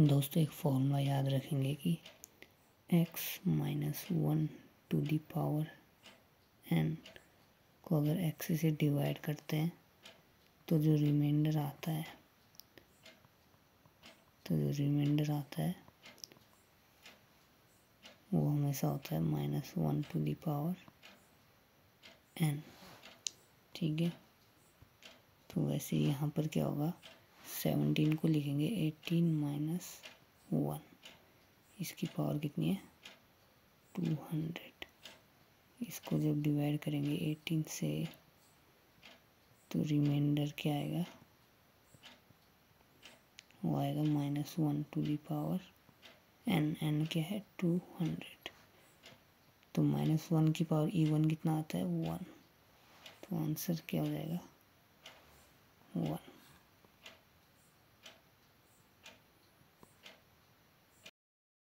दोस्तों, एक फॉर्मूला याद रखेंगे कि x minus one to the power n को अगर x से डिवाइड करते हैं तो जो रिमाइंडर आता है तो जो रिमाइंडर आता है, वो हमेशा होता है minus one to the power n ठीक है? तो वैसे यहाँ पर क्या होगा? सेवनटीन को लिखेंगे, एटीन माइनस वन। इसकी पावर कितनी है? Two hundred. इसको जब डिवाइड करेंगे एटीन से तो रिमाइंडर क्या आएगा? वो आएगा minus one to the power n n क्या है? Two hundred. तो माइनस वन की पावर ई वन कितना आता है? वन। तो आंसर क्या हो जाएगा? वन।